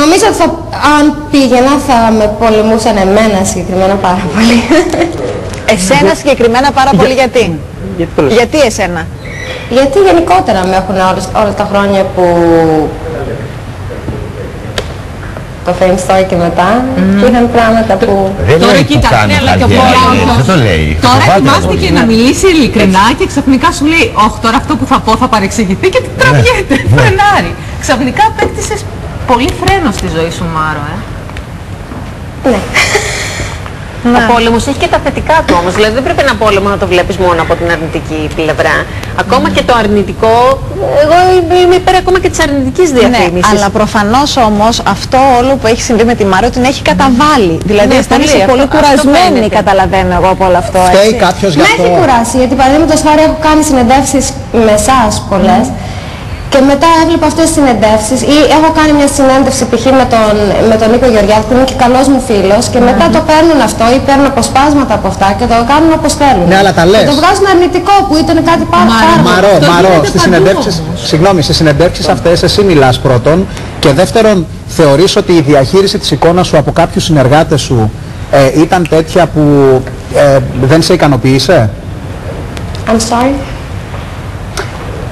Νομίζω ότι θα, αν πήγαινα θα με πολεμούσαν εμένα συγκεκριμένα πάρα πολύ. Εσένα συγκεκριμένα πάρα πολύ γιατί; Γιατί το λες; Γιατί εσένα; Γιατί γενικότερα με έχουν όλες, όλα τα χρόνια που το Fame Story και μετά είχαν πράγματα που... Δεν Τώρα λέει που κοίτα, κάνει ναι, αλλά και ο καριέρα, Πόλεμος. Δεν το λέει. Τώρα Το βάλτε ετοιμάστηκε εδώ. να μιλήσει ειλικρινά και ξαφνικά σου λέει Όχι, τώρα αυτό που θα πω θα παρεξηγηθεί και τραβιέται, φρενάρει. Ξαφνικά απέκτησες πολύ φρένο στη ζωή σου, Μάρο, ε. Ναι. Ο πόλεμος έχει και τα θετικά του όμως. Δηλαδή δεν πρέπει ένα πόλεμο να το βλέπεις μόνο από την αρνητική πλευρά. Ακόμα και το αρνητικό, εγώ είμαι- είμαι υπέρ ακόμα και της αρνητικής Ναι, διαφήμιση. αλλά προφανώς όμως αυτό όλο που έχει συμβεί με τη Μάρο την έχει καταβάλει. Δηλαδή Ναι, αισθάνεσαι πολύ, πολύ αυτό- κουρασμένη, αυτό φαίνεται. καταλαβαίνω εγώ από όλο αυτό. Φταίει έτσι. κάποιος γι' Με αυτό. έχει κουράσει, γιατί παραδείγματος χάρη έχω κάνει συνεντεύξεις με εσάς πολλές. Και μετά έβλεπα αυτές τις συνεντεύσεις ή έχω κάνει μια συνέντευξη π.χ. με τον, με τον Νίκο Γεωργιάδη που είναι και καλός μου φίλος και μετά το παίρνουν αυτό ή παίρνουν αποσπάσματα από αυτά και το κάνουν όπως θέλουν. Ναι, αλλά τα λες. Και το βγάζουν αρνητικό που ήταν κάτι πάρα Μα, πάρα Μαρό, Αυτό Μαρό, γίνεται στις παντού συνεντεύξεις, όμως. συγγνώμη, στις συνεντεύξεις αυτές εσύ μιλάς πρώτον και δεύτερον θεωρείς ότι η διαχείριση της εικόνας σου από κάποιους συνεργάτες σου ε, ήταν τέτοια που ε, δεν σε ικανοποίησε; I'm sorry.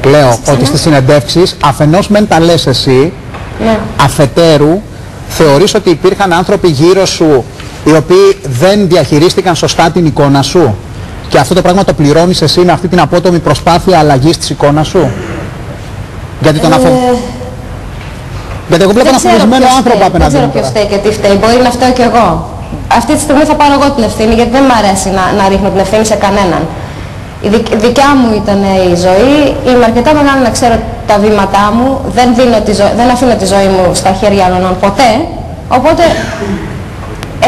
Λέω ότι στις συνεντεύξεις αφενός μεν τα λες εσύ, Ναι. αφετέρου θεωρείς ότι υπήρχαν άνθρωποι γύρω σου οι οποίοι δεν διαχειρίστηκαν σωστά την εικόνα σου και αυτό το πράγμα το πληρώνεις εσύ με αυτή την απότομη προσπάθεια αλλαγής της εικόνας σου; Γιατί τον αφο... Ε, Γιατί εγώ βλέπω δεν ένα ξέρω φοβισμένο ποιος άνθρωπο φταίει, Δεν απέναντι ξέρω μου. ποιος τώρα. φταίει και τι φταίει. Μπορεί να φταίω κι εγώ. Αυτή τη στιγμή θα πάρω εγώ την ευθύνη γιατί δεν μου αρέσει να, να ρίχνω την ευθύνη σε κανέναν. Η δικ- δικιά μου ήταν η ζωή. Είμαι αρκετά μεγάλη να ξέρω τα βήματά μου. Δεν, δίνω τη ζω- δεν αφήνω τη ζωή μου στα χέρια άλλων ποτέ. Οπότε,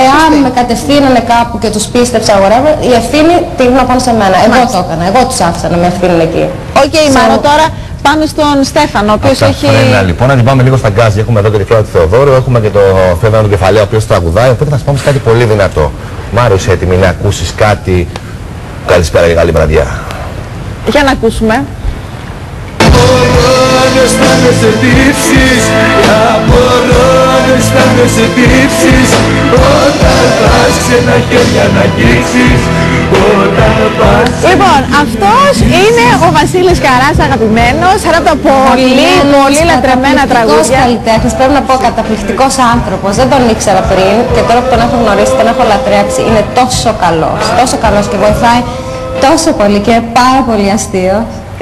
εάν με κατευθύνανε κάπου και τους πίστεψα, whatever, η ευθύνη την ρίχνω πάνω σε μένα. Εγώ το έκανα. Εγώ τους άφησα να με ευθύνουν εκεί. Οκ, Μάρο, τώρα πάμε στον Στέφανο, ο οποίος Αυτά έχει. φρένα λοιπόν, να την πάμε λίγο στα γκάζι. Έχουμε εδώ και τη Φλόρα του Θεοδόρου, έχουμε και το Φέβανο του Κεφαλαίου, ο οποίος τραγουδάει. Οπότε θα σου πάμε σε κάτι πολύ δυνατό. Μάρο, είσαι έτοιμη να ακούσεις κάτι. Καλησπέρα και καλή βραδιά. Για να ακούσουμε. Απορώ αισθάνεσαι τύψεις Απορώ αισθάνεσαι τύψεις Όταν πας ξένα χέρια να αγγίξεις Όταν πας Λοιπόν, αυτός είναι ο Βασίλης Καράς, αγαπημένος, ένα από τα πολύ, πολύ λατρεμένα Καταπληκτικός τραγούδια. καλλιτέχνης, πρέπει να πω καταπληκτικός άνθρωπος. Δεν τον ήξερα πριν και τώρα που τον έχω γνωρίσει, τον έχω λατρέψει. Είναι τόσο καλός, τόσο καλός και βοηθάει τόσο πολύ και είναι πάρα πολύ αστείο.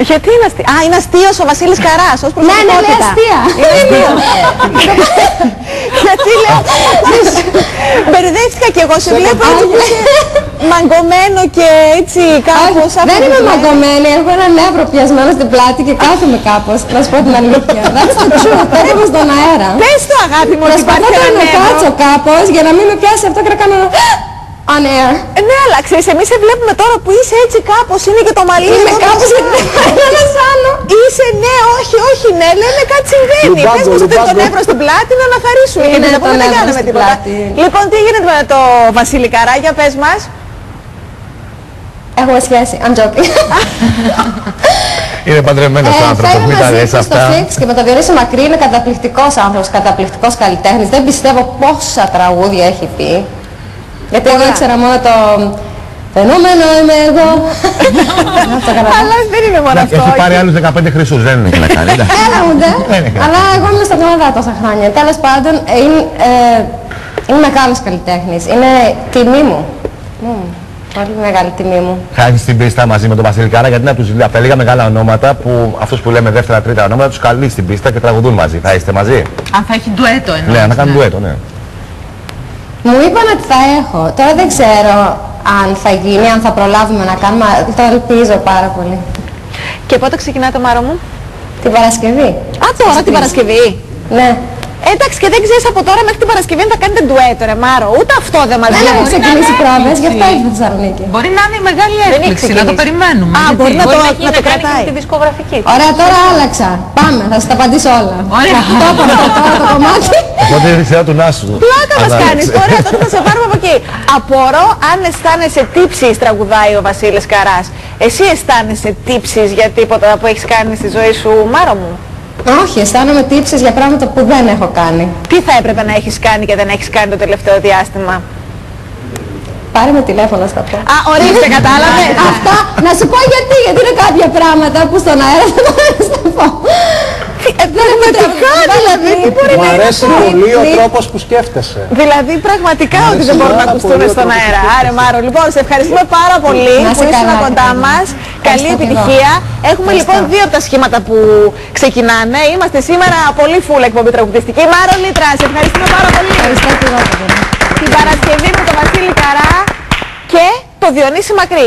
Γιατί είναι αστείο; Α, είναι αστείος ο Βασίλης Καράς, ως Ναι, ναι, ναι, προσωπικότητα. αστεία. Είναι αστείο. Γιατί λέω, μπερδεύτηκα κι εγώ, σε βλέπω έτσι που είσαι μαγκωμένο και έτσι κάπως. Όχι, δεν είμαι μαγκωμένη, έχω ένα νεύρο πιασμένο στην πλάτη και κάθομαι κάπως, να σου πω την αλήθεια. That's the truth, το έχω στον αέρα. Πες το αγάπη μου ότι Προσπαθώ υπάρχει τώρα ένα να νεύρο. κάτσω κάπως για να μην με πιάσει αυτό και να κάνω on air. Ε, Ναι, αλλά ξέρεις, εμείς σε βλέπουμε τώρα που είσαι έτσι κάπως, είναι και το μαλλί Είμαι σου. κάπως γιατί δεν θέλω να σάνω. Είσαι ναι, όχι, όχι, ναι, λέμε κάτι συμβαίνει. Λουμπάγκο, Πες μας ότι είναι το λουμπάγκο. νεύρο στην πλάτη να αναθαρίσουμε. Είναι Γιατί το να πούμε δεν νεύρο κάνουμε στην τίποτα. πλάτη. Λοιπόν, τι γίνεται με το Βασίλη Καρά, για πες μας. Έχουμε σχέση, I'm joking. Είναι παντρεμένος Ε, θα άνθρωπος, είμαι μην τα μαζί λες του στο αυτά. Fix και με το Διονύση Μακρύ είναι καταπληκτικός άνθρωπος, καταπληκτικός καλλιτέχνης. Δεν πιστεύω πόσα τραγούδια έχει πει. Γιατί εγώ Πολλά. ήξερα μόνο το φαινόμενο είμαι εγώ. Αυτό καταλαβαίνω. Αλλά δεν είναι μόνο αυτό. Έχει όχι. πάρει άλλους 15 χρυσούς, δεν είναι και να κάνει. εντάξει. Έλα μου ντε. Δεν είναι Αλλά εγώ ήμουν στον Καναδά τόσα χρόνια. Τέλος πάντων, ε, είναι, ε, είναι μεγάλος καλλιτέχνης. Είναι τιμή μου. Μμμ, Πολύ μεγάλη τιμή μου. Χάνει την πίστα μαζί με τον Βασίλη Κάρα γιατί είναι από, τους, από τα λίγα μεγάλα ονόματα που αυτούς που λέμε δεύτερα, τρίτα ονόματα τους καλείς στην πίστα και τραγουδούν μαζί. Θα είστε μαζί; Αν θα έχει ντουέτο εννοείς. Ναι, να κάνουν ντουέτο, ναι. Μου είπαν ότι θα έχω. Τώρα δεν ξέρω αν θα γίνει, αν θα προλάβουμε να κάνουμε. αλλά Το ελπίζω πάρα πολύ. Και πότε ξεκινάτε, Μάρο μου. Την Παρασκευή. Α, τώρα την Παρασκευή. Ναι. Ε, Εντάξει, και δεν ξέρεις από τώρα μέχρι την Παρασκευή αν θα κάνετε ντουέτο, ρε Μάρο. Ούτε αυτό δεν μας Δεν έχω λέει. ξεκινήσει είναι πρόβες, γι' αυτό έκπληξη. ήρθα στη Θεσσαλονίκη. Μπορεί να είναι η μεγάλη έχει έκπληξη, να το ξεκινήσει. περιμένουμε. Α, Γιατί- μπορεί να Μπορεί το, να έχει να το να κάνει και κρατάει. με τη δισκογραφική. Ωραία, τώρα άλλαξα. Πάμε, θα σας τα απαντήσω όλα. Ωραία. Το είπα αυτό τώρα το κομμάτι. Οπότε είναι η σειρά του Νάσου. Πλάκα μας Αλλά, κάνεις. έτσι. Ωραία, τότε θα σε πάρουμε από εκεί. Απορώ αν αισθάνεσαι τύψεις τραγουδάει ο Βασίλης Καράς. Εσύ αισθάνεσαι τύψεις για τίποτα που έχεις κάνει στη ζωή σου, Μάρο μου; Όχι, αισθάνομαι τύψεις για πράγματα που δεν έχω κάνει. Τι θα έπρεπε να έχεις κάνει και δεν έχεις κάνει το τελευταίο διάστημα; Πάρε με τηλέφωνο στα πω. Α, ορίστε, κατάλαβε. Αυτά, να σου πω γιατί, γιατί είναι κάποια πράγματα που στον αέρα δεν μπορώ να στα πω. Ε, Πραγματικά δηλαδή, τι μπορεί Μου να είναι αρέσει αυτό; πολύ ο Μη- τρόπος που σκέφτεσαι. Δηλαδή πραγματικά ότι δεν αρέσει μπορούν να πάρα ακουστούν πολύ ο στον τρόπος αέρα. που Άρε Μάρο, λοιπόν, σε ευχαριστούμε πάρα πολύ Να που είσαι ήσουν καλά, κοντά Κατερίνα. μας. Καλή Ευχαριστώ και εγώ. επιτυχία. Έχουμε Ευχαριστώ. λοιπόν δύο από τα σχήματα που ξεκινάνε. Είμαστε σήμερα πολύ full εκπομπή τραγουδιστική. Μάρο Λίτρα, σε ευχαριστούμε πάρα πολύ. Ευχαριστώ και εγώ, παιδιά. Την Παρασκευή με τον Βασίλη Καρά και το Διονύση Μακρύ.